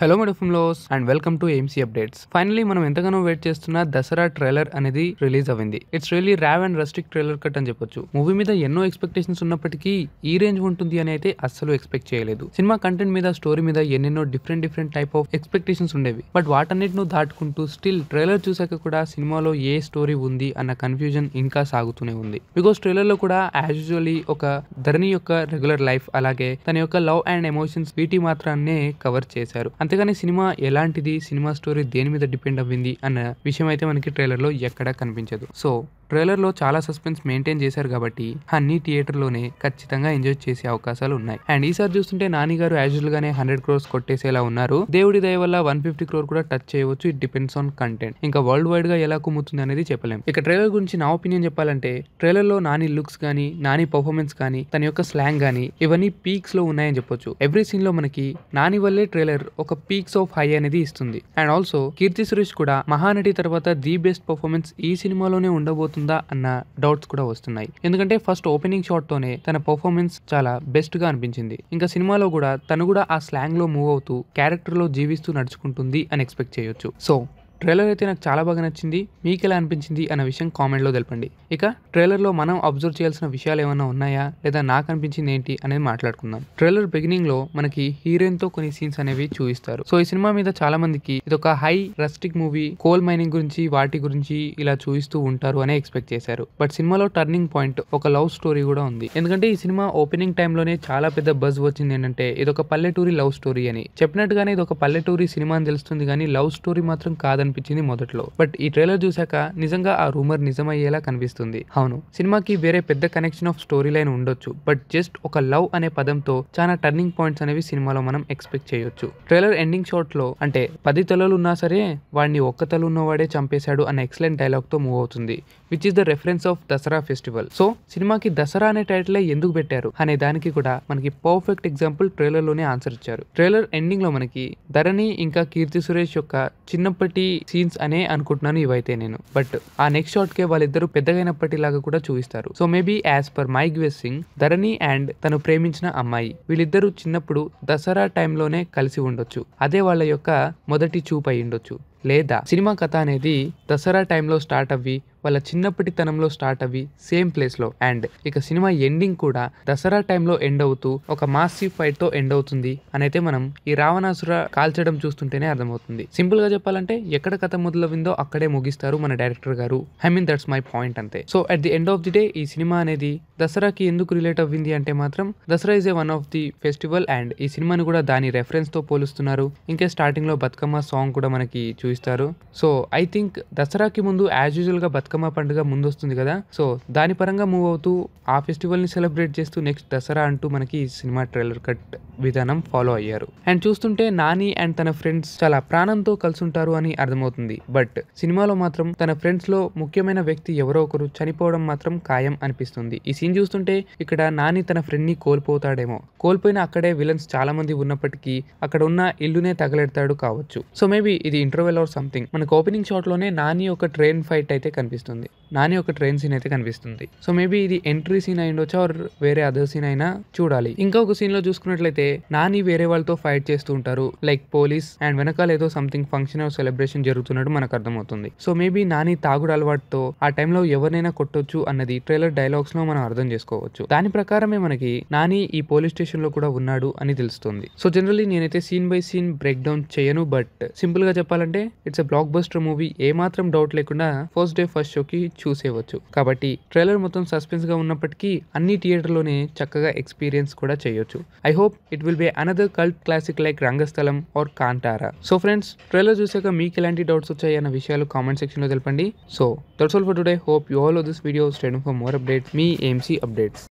Hello మెడఫమ్లోస్ and welcome to AMC updates finally మనం ఎంతగానో wait చేస్తున్న దసరా ట్రైలర్ అనేది రిలీజ్ అయింది it's really raw and rustic trailer cut అని చెప్పొచ్చు. మూవీ మీద ఎన్నో ఎక్స్పెక్టేషన్స్ ఉన్నప్పటికీ ఈ రేంజ్ ఉంటుంది అని అయితే అస్సలు ఎక్స్పెక్ట్ చేయలేదు. సినిమా కంటెంట్ మీద స్టోరీ మీద ఎన్నెన్నో different different type of expectations ఉండేవి. బట్ వాటన్నిటిను దాటుకుంటూ స్టిల్ ట్రైలర్ చూసాక కూడా సినిమాలో ఏ స్టోరీ ఉంది అన్న కన్ఫ్యూజన్ ఇంకా సాగుతూనే ఉంది. బికాస్ ట్రైలర్లో కూడా యాజ్ యూజువలీ ఒక ధరణి యొక్క రెగ్యులర్ లైఫ్ అలాగే తన యొక్క లవ్ అండ్ ఎమోషన్స్ వీటి మాత్రాన్నే కవర్ చేశారు. అంతేగాని సినిమా ఎలాంటిది సినిమా స్టోరీ దేని మీద డిపెండ్ అవ్వింది అన్న విషయం అయితే మనకి ట్రైలర్లో ఎక్కడా కనిపించదు. సో ట్రైలర్లో చాలా సస్పెన్స్ మెయింటైన్ చేశారు కాబట్టి అన్ని థియేటర్లోనే ఖచ్చితంగా ఎంజాయ్ చేసే అవకాశాలు ఉన్నాయి. అండ్ ఈసారి చూస్తుంటే నాని గారు యాజువల్ గానే హండ్రెడ్ క్రోర్స్ కొట్టేసేలా ఉన్నారు. దేవుడి దయ వల్ల వన్ ఫిఫ్టీ క్రోర్ కూడా టచ్ చేయవచ్చు. It depends on content. ఇంకా వరల్డ్ వైడ్గా ఎలా కుమ్ముతుంది అనేది చెప్పలేం. ఇక ట్రైలర్ గురించి నా ఒపీనియన్ చెప్పాలంటే ట్రైలర్లో నాని లుక్స్ కానీ నాని పర్ఫార్మెన్స్ కానీ తన యొక్క స్లాంగ్ కానీ ఇవన్నీ పీక్స్లో ఉన్నాయని చెప్పొచ్చు. ఎవ్రీ సీన్లో మనకి నాని వల్లే ట్రైలర్ ఒక పీక్స్ ఆఫ్ హై అనేది ఇస్తుంది. అండ్ ఆల్సో కీర్తి సురేష్ కూడా మహానటి తర్వాత ది బెస్ట్ పర్ఫార్మెన్స్ ఈ సినిమాలోనే ఉండబోతుంది అన్న డౌట్స్ కూడా వస్తున్నాయి. ఎందుకంటే ఫస్ట్ ఓపెనింగ్ షాట్ తోనే తన పర్ఫార్మెన్స్ చాలా బెస్ట్గా అనిపించింది. ఇంకా సినిమాలో కూడా తను కూడా ఆ స్లాంగ్లో మూవ్ అవుతూ క్యారెక్టర్లో జీవిస్తూ నడుచుకుంటుంది అని ఎక్స్పెక్ట్ చేయొచ్చు. సో ట్రైలర్ అయితే నాకు చాలా బాగా నచ్చింది. మీకు ఎలా అనిపించింది అన్న విషయం కామెంట్లో తెలపండి. ఇక ట్రైలర్లో మనం అబ్జర్వ్ చేయాల్సిన విషయాలు ఏమైనా ఉన్నాయా? లేదా నాకు అనిపించింది ఏంటి? అనేది మాట్లాడుకుందాం. ట్రైలర్ బిగినింగ్లో మనకి హీరోయిన్తో కొన్ని సీన్స్ అనేవి చూపిస్తారు. సో ఈ సినిమా మీద చాలా మందికి ఇది ఒక high rustic movie coal mining గురించి వాటి గురించి ఇలా చూపిస్తూ ఉంటారు అని ఎక్స్పెక్ట్ చేశారు. బట్ సినిమాలో టర్నింగ్ పాయింట్ ఒక లవ్ స్టోరీ కూడా ఉంది. ఎందుకంటే ఈ సినిమా ఓపెనింగ్ టైంలోనే చాలా పెద్ద బజ్ వచ్చింది ఏంటంటే ఇది ఒక పల్లెటూరి లవ్ స్టోరీ అని. చెప్పినట్టుగానే ఇది ఒక పల్లెటూరి సినిమా అని తెలుస్తుంది కానీ లవ్ స్టోరీ మాత్రం అనిపించింది మొదట్లో. బట్ ఈ ట్రైలర్ చూసాక నిజంగా ఆ రూమర్ నిజమయ్యేలా కనిపిస్తుంది. అవును సినిమాకి వేరే పెద్ద కనెక్షన్ ఆఫ్ స్టోరీ లైన్ ఉండొచ్చు బట్ జస్ట్ ఒక లవ్ అనే పదంతో చాలా టర్నింగ్ పాయింట్స్ అనేవి సినిమాలో మనం ఎక్స్పెక్ట్ చేయొచ్చు. ట్రైలర్ ఎండింగ్ షాట్లో అంటే పది తలలు ఉన్నా సరే వాడిని ఒక్క తల ఉన్నవాడే చంపేశాడు అనే ఎక్సలెంట్ డైలాగ్తో మూవ్ అవుతుంది which is the reference of Dasara festival so సినిమాకి దసరా అనే టైటిల్ ఎందుకు పెట్టారు అనే దానికి కూడా మనకి పర్ఫెక్ట్ ఎగ్జాంపుల్ ట్రైలర్లోనే ఆన్సర్ ఇచ్చారు. ట్రైలర్ ఎండింగ్లో మనకి ధరణి ఇంకా కీర్తి సురేష్ యొక్క చిన్నప్పటి సీన్స్ అనే అనుకుంటున్నాను ఇవైతే నేను. బట్ ఆ నెక్స్ట్ షాట్ కే వాళ్ళిద్దరు పెద్దగైనప్పటిలాగా కూడా చూపిస్తారు. So maybe as per my sing Dharani and తను ప్రేమించిన అమ్మాయి వీళ్ళిద్దరూ చిన్నప్పుడు దసరా టైంలోనే కలిసి ఉండొచ్చు. అదే వాళ్ళ యొక్క మొదటి చూపు అయి ఉండొచ్చు లేదా సినిమా కథ అనేది దసరా టైంలో స్టార్ట్ అవ్వి వాళ్ళ చిన్నప్పటి తనంలో స్టార్ట్ అవి సేమ్ ప్లేస్లో అండ్ ఇక సినిమా ఎండింగ్ కూడా దసరా టైంలో ఎండ్ అవుతూ ఒక మాసివ్ ఫైట్తో ఎండ్ అవుతుంది అని అయితే మనం ఈ రావణాసుర కాల్చడం చూస్తుంటేనే అర్థమవుతుంది. సింపుల్గా చెప్పాలంటే ఎక్కడ కథ మొదలవిందో అక్కడే ముగిస్తారు మన డైరెక్టర్ గారు. I mean that's my point అంతే. So at the end of the day ఈ సినిమా అనేది దసరాకి ఎందుకు రిలేట్ అవ్వింది అంటే మాత్రం Dasara is a one of the festival and ఈ సినిమాని కూడా దాని రెఫరెన్స్తో పోలుస్తున్నారు. ఇంకా స్టార్టింగ్లో బతుకమ్మ సాంగ్ కూడా మనకి చూపిస్తారు. సో ఐ థింక్ దసరాకి ముందు యాజ్ యూజువల్గా బతుకమ్మ పండుగ ముందు వస్తుంది కదా. సో దాని పరంగా మూవ్ అవుతూ ఆ ఫెస్టివల్ని సెలబ్రేట్ చేస్తూ నెక్స్ట్ దసరా అంటూ మనకి సినిమా ట్రైలర్ కట్ విధానం ఫాలో అయ్యారు. అండ్ చూస్తుంటే నాని అండ్ తన ఫ్రెండ్స్ చాలా ప్రాణంతో కలిసి ఉంటారు అని అర్థమవుతుంది. బట్ సినిమాలో మాత్రం తన ఫ్రెండ్స్లో ముఖ్యమైన వ్యక్తి ఎవరో ఒకరు చనిపోవడం మాత్రం ఖాయం అనిపిస్తుంది. ఈ సీన్ చూస్తుంటే ఇక్కడ నాని తన ఫ్రెండ్ని కోల్పోతాడేమో. కోల్పోయిన అక్కడే విలన్స్ చాలా మంది ఉన్నప్పటికీ అక్కడ ఉన్న ఇల్లునే తగలెడతాడు కావచ్చు. సో మేబీ ఇది ఇంటర్వెల్ ఆర్ సంథింగ్ మనకు ఓపెనింగ్ షాట్లోనే నాని ఒక ట్రైన్ ఫైట్ అయితే కనిపిస్తుంది. లభిస్తుంది నాని ఒక ట్రైన్ సీన్ అయితే కనిపిస్తుంది. సో మేబీ ఇది ఎంట్రీ సీన్ అయి ఉండొచ్చు ఆర్ వేరే అదర్ సీన్ అయినా చూడాలి. ఇంకా ఒక సీన్లో చూసుకున్నట్లయితే నాని వేరే వాళ్ళతో ఫైట్ చేస్తూ ఉంటారు. లైక్ పోలీస్ అండ్ వెనకాల ఏదో సంథింగ్ ఫంక్షన్ ఆర్ సెలబ్రేషన్ జరుగుతున్నట్టు మనకు అర్థమవుతుంది. సో మేబీ నాని తాగుడు అలవాటుతో ఆ టైంలో ఎవరినైనా కొట్టొచ్చు అన్నది ట్రైలర్ డైలాగ్స్లో మనం అర్థం చేసుకోవచ్చు. దాని ప్రకారమే మనకి నాని ఈ పోలీస్ స్టేషన్లో కూడా ఉన్నాడు అని తెలుస్తుంది. సో జనరలీ నేనైతే scene by scene break down చేయను బట్ సింపుల్గా చెప్పాలంటే it's a blockbuster movie. ఏ మాత్రం డౌట్ లేకుండా ఫస్ట్ డే ఫస్ట్ షోకి చూసేవచ్చు. కాబట్టి ట్రైలర్ మొత్తం సస్పెన్స్గా ఉన్నప్పటికీ అన్ని థియేటర్లోనే చక్కగా ఎక్స్పీరియన్స్ కూడా చేయొచ్చు. I hope it will be another cult classic like Rangasthalam or Kantara. So friends trailer చూసాక మీకు ఎలాంటి డౌట్స్ వచ్చాయి అన్న విషయాలు కామెంట్ సెక్షన్లో తెలపండి. So that's all for today. Hope you all this video. Stayed for more update me AMC updates.